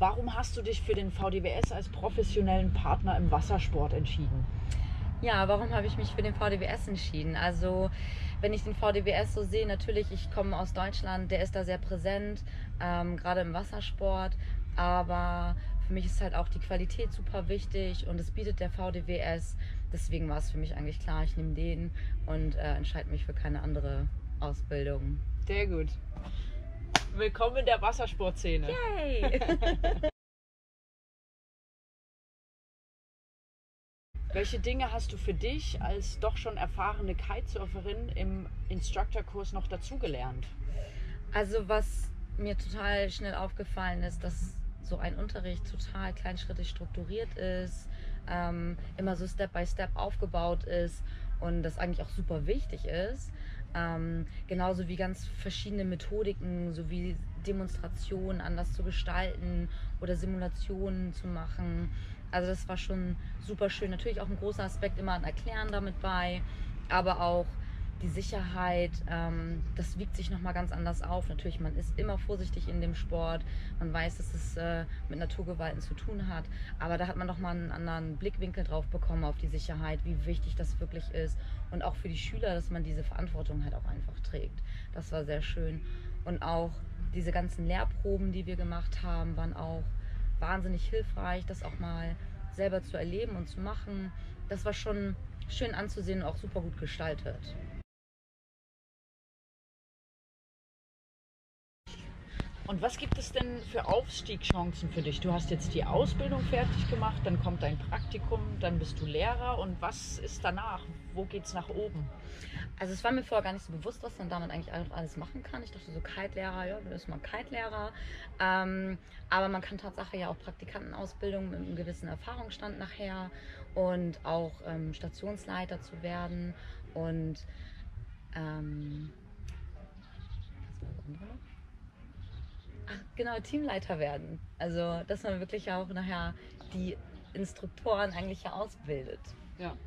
Warum hast du dich für den VDWS als professionellen Partner im Wassersport entschieden? Ja, warum habe ich mich für den VDWS entschieden? Also, wenn ich den VDWS so sehe, natürlich, ich komme aus Deutschland, der ist da sehr präsent, ähm, gerade im Wassersport. Aber für mich ist halt auch die Qualität super wichtig und es bietet der VDWS. Deswegen war es für mich eigentlich klar, ich nehme den und äh, entscheide mich für keine andere Ausbildung. Sehr gut. Willkommen in der Wassersportszene. Yay! Welche Dinge hast du für dich als doch schon erfahrene Kitesurferin im Instructor-Kurs noch dazugelernt? Also was mir total schnell aufgefallen ist, dass so ein Unterricht total kleinschrittig strukturiert ist, ähm, immer so Step by Step aufgebaut ist und das eigentlich auch super wichtig ist. Ähm, genauso wie ganz verschiedene Methodiken, sowie Demonstrationen anders zu gestalten oder Simulationen zu machen. Also das war schon super schön. Natürlich auch ein großer Aspekt immer an Erklären damit bei, aber auch die Sicherheit, ähm, das wiegt sich nochmal ganz anders auf. Natürlich, man ist immer vorsichtig in dem Sport. Man weiß, dass es äh, mit Naturgewalten zu tun hat. Aber da hat man nochmal einen anderen Blickwinkel drauf bekommen auf die Sicherheit, wie wichtig das wirklich ist. Und auch für die Schüler, dass man diese Verantwortung halt auch einfach trägt. Das war sehr schön. Und auch diese ganzen Lehrproben, die wir gemacht haben, waren auch wahnsinnig hilfreich, das auch mal selber zu erleben und zu machen. Das war schon schön anzusehen und auch super gut gestaltet. Und was gibt es denn für Aufstiegschancen für dich? Du hast jetzt die Ausbildung fertig gemacht, dann kommt dein Praktikum, dann bist du Lehrer und was ist danach? Wo geht es nach oben? Also es war mir vorher gar nicht so bewusst, was man damit eigentlich alles machen kann. Ich dachte so Kite-Lehrer, ja, du bist mal Kite-Lehrer. Ähm, aber man kann Tatsache ja auch Praktikantenausbildung mit einem gewissen Erfahrungsstand nachher und auch ähm, Stationsleiter zu werden und ähm, was war das andere noch? Ach, genau, Teamleiter werden. Also, dass man wirklich auch nachher die Instruktoren eigentlich ja ausbildet. Ja.